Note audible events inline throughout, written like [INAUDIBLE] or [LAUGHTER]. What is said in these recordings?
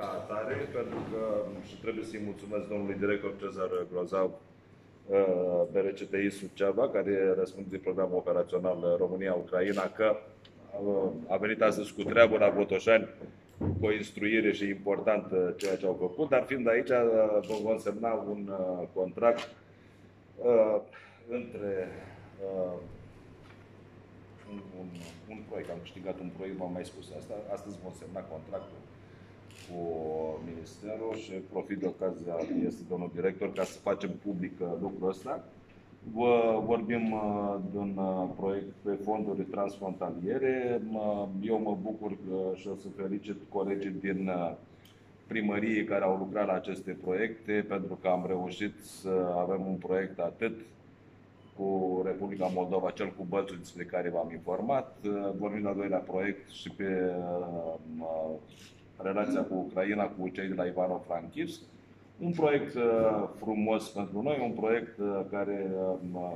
ca atare, pentru că și trebuie să-i mulțumesc domnului director Cezar Grozav, uh, BRCTI Suceava, care răspunde de programul operațional România-Ucraina, că uh, a venit astăzi cu treabă la Botoșani, cu o instruire și important ceea ce au făcut, dar fiind aici uh, vom semna un contract între un, un, un proiect, am câștigat un proiect, v-am mai spus asta, astăzi vom semna contractul cu Ministerul și profit de ocazia, este domnul director, ca să facem public uh, lucrul ăsta. Vă vorbim uh, de un uh, proiect pe fonduri transfrontaliere. Eu mă bucur și o să felicit colegii din primărie care au lucrat la aceste proiecte, pentru că am reușit să avem un proiect atât cu Republica Moldova, cel cu bălțul despre care v-am informat. Vorbim al doilea proiect și pe relația cu Ucraina, cu cei de la Ivano-Frankivsk. Un proiect uh, frumos pentru noi, un proiect uh, care uh,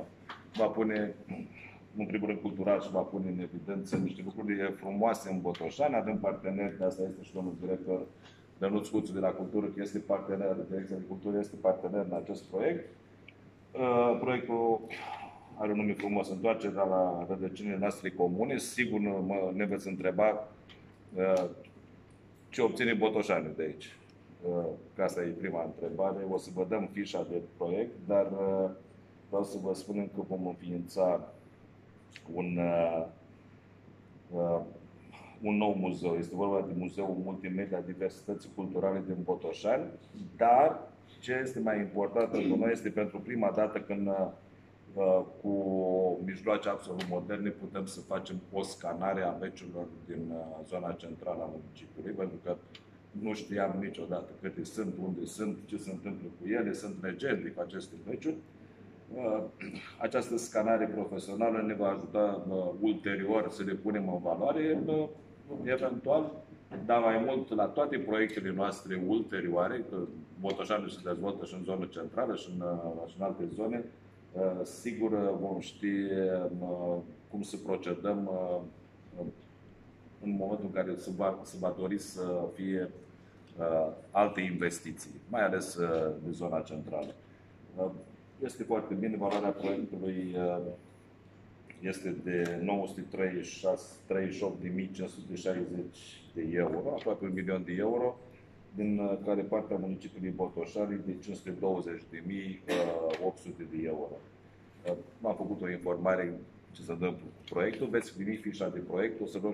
va pune, în primul rând cultural, și va pune în evidență niște lucruri frumoase în Botoșani. Avem parteneri, de asta este și domnul director Dănuț Cuțu de la Cultură, că este partener, Direcția de Cultură este partener în acest proiect. Proiectul are un nume frumos, întoarcerea la rădăcinile noastre comune. Sigur mă, ne veți întreba ce obține Botoșani de aici? Uh, ca asta e prima întrebare. O să vă dăm fișa de proiect, dar uh, vreau să vă spunem că vom înființa un, uh, un nou muzeu. Este vorba de Muzeul Multimedia Diversității Culturale din Botoșani, dar ce este mai important pentru noi este pentru prima dată când cu mijloace absolut moderne putem să facem o scanare a meciurilor din uh, zona centrală a municipiului, pentru că nu știam niciodată câte sunt, unde sunt, ce se întâmplă cu ele, sunt legende cu aceste meciuri. Uh, [CLEARS THROAT] această scanare profesională ne va ajuta uh, ulterior să le punem în valoare, eventual, dar mai mult la toate proiectele noastre ulterioare, că Botoșanul se dezvoltă și în zonă centrală și în, și în alte zone, Uh, sigur uh, vom ști uh, cum să procedăm în momentul în care se va, se va dori să fie alte investiții, mai ales de zona centrală. Este foarte bine, valoarea proiectului este de 938.560 de euro, aproape un milion de euro, din care partea municipiului Botoșani de 520.800 de euro. M-am făcut o informare ce să dăm proiectul, veți primi fișa de proiect, o să vă